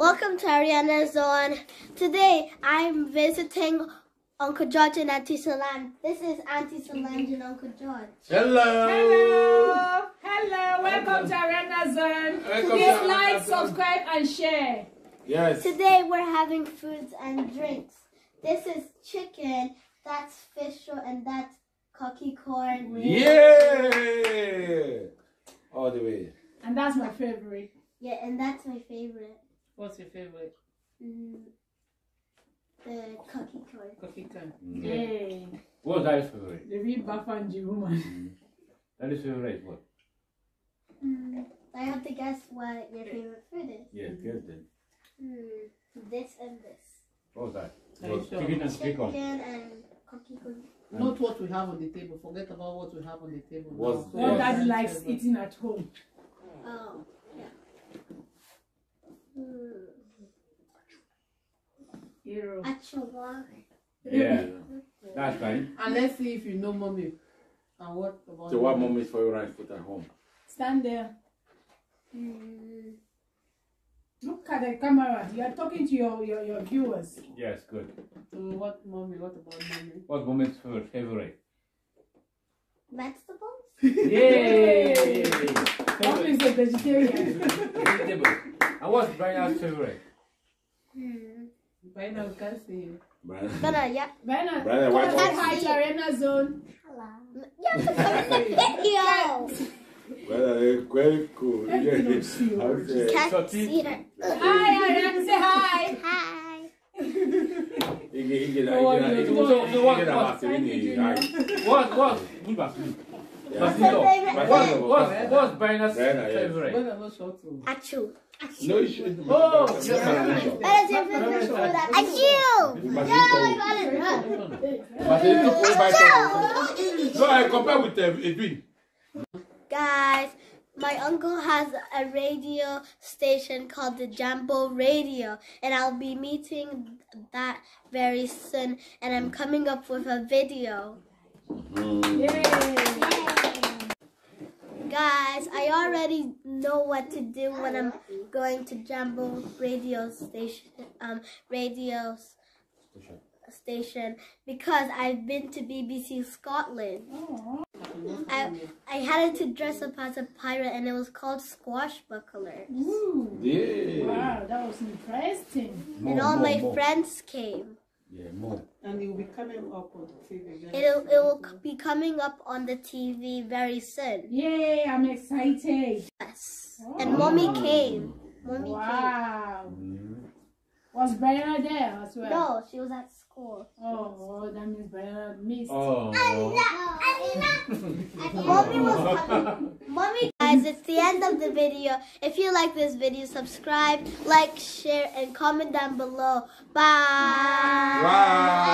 Welcome to Arianna's Zone. Today I'm visiting Uncle George and Auntie Solange. This is Auntie Solange and Uncle George. Hello. Hello. Hello. Welcome to Arianna's Zone. Welcome Please to like, Arena subscribe, and share. Yes. Today we're having foods and drinks. This is chicken, that's fish and that's koki corn. Yeah. All the way. And that's my favorite. Yeah, and that's my favorite. What's your favorite? Mm, the koki corn. Coffee can. Mm. Yay. What's that favorite? The real Bafanji woman. That is favorite what? Mm, I have to guess what your favorite food is. Yes, guess then. Mm, this and this. What's that? Are you What, sure? Chicken and Chicken bacon. and koki corn. Not what we have on the table. Forget about what we have on the table. What's- What Yeah. daddy likes eating at home. Oh, yeah. Mm, Hero. Yeah. That's fine. And let's see if you know mommy. And what about So what mom is for your rice food at home? Stand there. Mm, Look at the camera. You are talking to your, your, your viewers. Yes, good. So what mommy? What about mommy? What moment's favorite? favorite? vegetables? Yay! Mom is a vegetarian. Vegetable. And what's Brian's favorite? Hmm. Right now we can't see you. Brian. But yeah. Bernard, Brian, come what- and say hi to Arena Zone. Hello. You have to come in the video. Brian, very cool. Everything will see you. How say- Can't so see tea- her. Hi, Arianna. Say hi. Hi. Ige- ige na- Oh, ige na- you ige- do so- it. so what- Ige na what- Thank you, ige- Junior. right. What, what? Good Vaseline. Yeah. What's your favorite What, food? what, what's Brian's Brian, yes. favorite? When I'm not sure to. Achu. No, you should. Oh, Yes, yeah. sir. What is your favorite food? Achu. No, I got it. But they took one bite of- So I compare with uh, Edwin. Guys, my uncle has a radio station called the Jambo Radio, and I'll be meeting that very soon. And I'm coming up with a video. Guys, I already know what to do when I'm going to Jambo Radio Station. Um, radio s- station because I've been to BBC Scotland. I I had to dress up as a pirate, and it was called Squashbuckler. Ooh. Yeah. Wow, that was interesting. More, and all more, my more. friends came. Yeah, more. And you'll be coming up on the TV. It'll it will be coming up on the TV very soon. Yay, I'm excited. Yes. And mommy came. Mommy Wow. Mm. Was Brianna there as well? No, she was at school. Oh, oh that means Brianna missed. Oh. Mommy was coming. Mommy, guys, it's the end of the video. If you like this video, subscribe, like, share, and comment down below. Bye. Bye